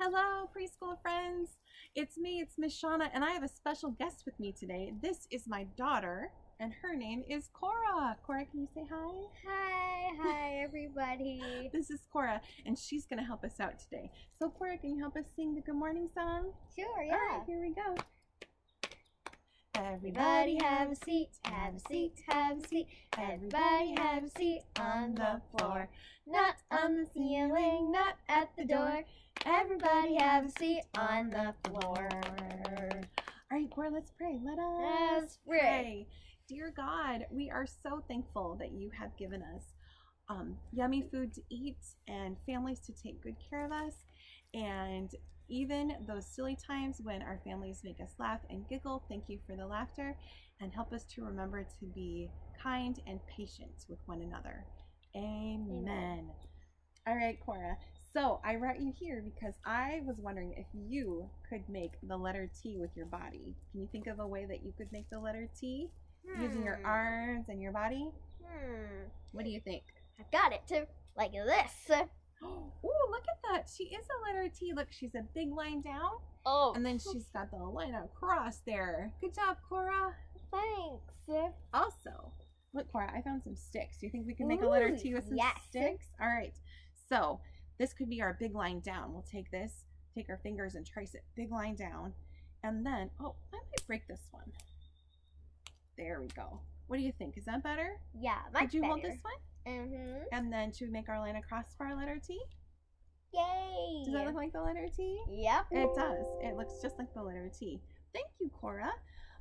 Hello, preschool friends. It's me, it's Miss Shana, and I have a special guest with me today. This is my daughter, and her name is Cora. Cora, can you say hi? Hi, hi everybody. This is Cora, and she's going to help us out today. So, Cora, can you help us sing the good morning song? Sure, yeah. right, here we go. Everybody have a seat, have a seat, have a seat. Everybody have a seat on the floor. Not on the ceiling, not at the door. Everybody have a seat on the floor. All right, Cora, let's pray. Let us Let's pray. Dear God, we are so thankful that you have given us um, yummy food to eat and families to take good care of us. And even those silly times when our families make us laugh and giggle, thank you for the laughter and help us to remember to be kind and patient with one another. Amen. Amen. All right, Cora. So I brought you here because I was wondering if you could make the letter T with your body. Can you think of a way that you could make the letter T using your Hmm. arms and your body? Hmm. What do you think? I've got it too. Like this. Oh, look at that. She is a letter T. Look, she's a big line down, Oh. and then she's got the line across there. Good job, Cora. Thanks. Also, look, Cora, I found some sticks. Do you think we can make a letter T with some yes. sticks? All right. So this could be our big line down. We'll take this, take our fingers and trace it. Big line down. And then, oh, I might break this one. There we go. What do you think? Is that better? Yeah, much Could you better. hold this one? Mm-hmm. And then should we make our line across for our letter T? Yay. Does that look like the letter T? Yep. It does. It looks just like the letter T. Thank you, Cora.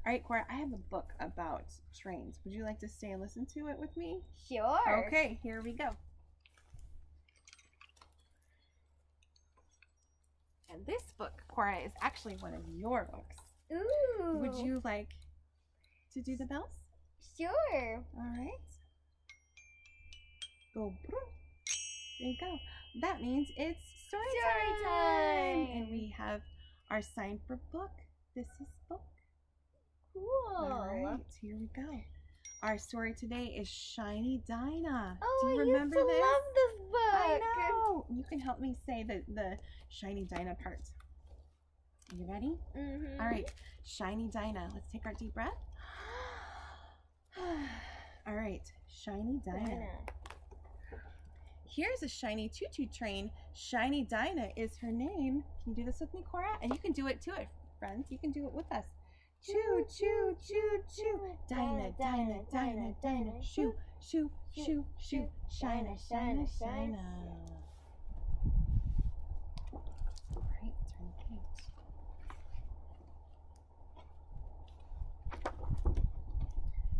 All right, Cora, I have a book about trains. Would you like to stay and listen to it with me? Sure. Okay, here we go. And this book, Cora, is actually one of your books. Ooh. Would you like to do the bells? Sure. All right. Go. There you go. That means it's story, Story time. time. And we have our sign for book. This is book. Cool. All right, here we go. Our story today is Shiny Dinah. Oh, Do you I remember used to this? love this book. I know. You can help me say the, the Shiny Dinah part. Are you ready? Mm-hmm. All right, Shiny Dinah. Let's take our deep breath. All right, Shiny Dinah. Here's a shiny choo-choo train. Shiny Dinah is her name. Can you do this with me, Cora? And you can do it too, friends. You can do it with us. Choo, choo, choo, choo. Dinah, Dinah, Dinah, Dinah. Shoo, shoo, shoo, shoo. Shina, shina, shina. All right, turn the page.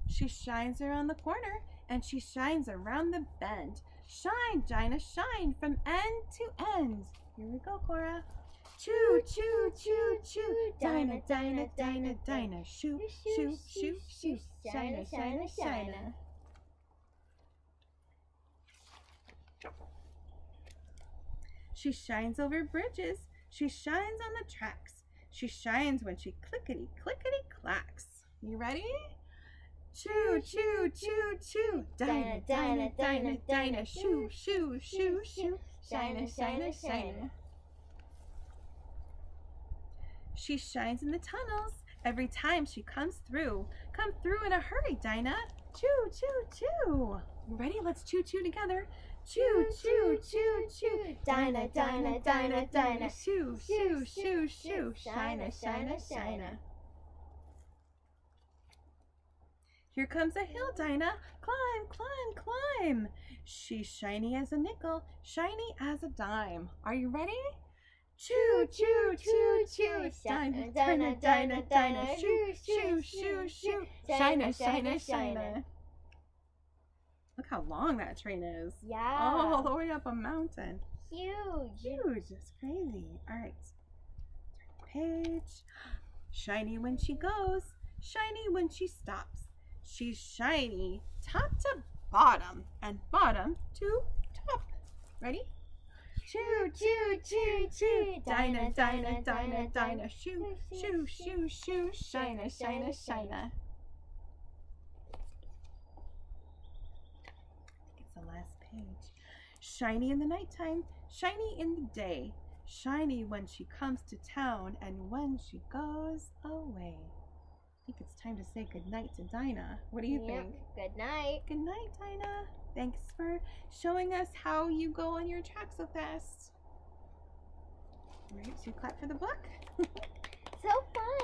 She shines around the corner and she shines around the bend. Shine, Dinah, shine from end to end. Here we go, Cora. Choo, choo, choo, choo. Dinah, Dinah, Dinah, Dinah. Shoo, shoo, shoo, shoo. Shina, shina, shina. She shines over bridges. She shines on the tracks. She shines when she clickety, clickety clacks. You ready? Choo, choo, choo, choo. Dinah, Dinah, Dinah, Dinah. Shoo, shoo, shoo, shoo. Shina, shina, shina. She shines in the tunnels every time she comes through. Come through in a hurry, Dinah. Choo, choo, choo. Ready? Let's choo choo together. Choo, choo, choo, choo. Dinah, Dinah, Dinah, Dinah. Shoo, shoo, shoo, shoo. Shina, shina, shina. Here comes a hill, Dinah. Climb, climb, climb. She's shiny as a nickel, shiny as a dime. Are you ready? Choo, choo, choo, choo. Dinah, Dinah, Dinah, Dinah. Shoo, shoo, shoo, shoo. Shina, shina, shina. Look how long that train is. Yeah. All the way up a mountain. Huge. Huge. It's crazy. All right. Turn the page. Shiny when she goes, shiny when she stops. She's shiny top to bottom and bottom to top. Ready? Choo, choo, choo, choo. Dinah, Dinah, Dinah, Dinah. Shoo, shoo, shoo, shoo. Shina, shina, shina. I think it's the last page. Shiny in the nighttime, shiny in the day. Shiny when she comes to town and when she goes away. I think it's time to say goodnight to Dinah. What do you Yep. think? Good night. Good night, Dinah. Thanks for showing us how you go on your track so fast. All right, so you clap for the book. So fun.